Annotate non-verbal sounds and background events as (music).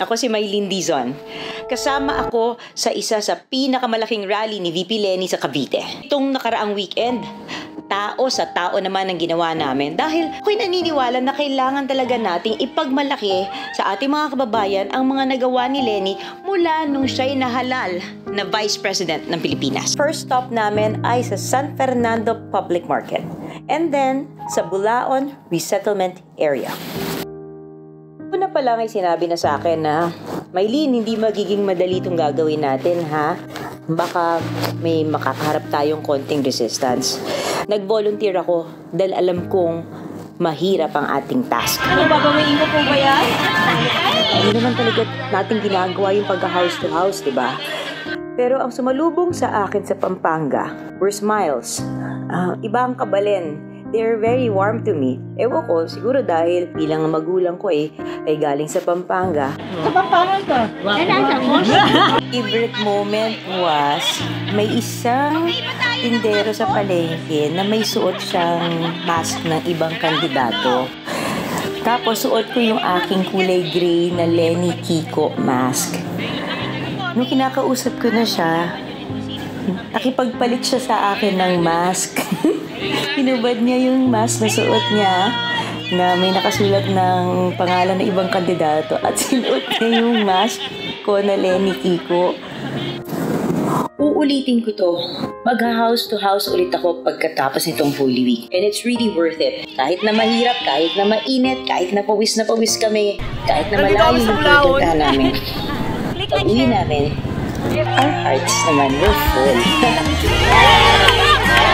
Ako si Maylin Dizon. Kasama ako sa isa sa pinakamalaking rally ni VP Lenny sa Cavite. Itong nakaraang weekend, tao sa tao naman ang ginawa namin dahil ako'y naniniwala na kailangan talaga nating ipagmalaki sa ating mga kababayan ang mga nagawa ni Lenny mula nung siya'y nahalal na Vice President ng Pilipinas. First stop namin ay sa San Fernando Public Market and then sa Bulaon Resettlement Area. Pa lang ay sinabi na sa akin na, Maylin, hindi magiging madali itong gagawin natin, ha? Baka may makakaharap tayong konting resistance. Nag-volunteer ako dahil alam kong mahirap ang ating task. Ano, babawiin ko po ba yan? Hindi naman talaga natin ginagawa yung pagka-house to house, di ba? Pero ang sumalubong sa akin sa Pampanga were smiles. Ah, iba ang kabalen. They're very warm to me. Ewan ko, siguro dahil bilang magulang ko eh, ay galing sa Pampanga. Sa Pampangan ka. Eh? (laughs) Favorite moment was may isang tindero sa palengke na may suot siyang mask ng ibang kandidato. Tapos suot ko yung aking kulay gray na Lenny Kiko mask. Nung kinakausap ko na siya, nakipagpalit siya sa akin ng mask. (laughs) Hinubad niya yung mask na suot niya na may nakasulat ng pangalan ng ibang kandidato at (laughs) sinuot niya yung mask ko na Lenny Kiko. Uulitin ko to. Mag-house to house ulit ako pagkatapos nitong Holy Week. And it's really worth it. Kahit na mahirap, kahit na mainit, kahit na pawis na pawis kami, kahit na malayo yung pupuntahan namin. (laughs) Pag uwi namin, our hearts naman were full. (laughs)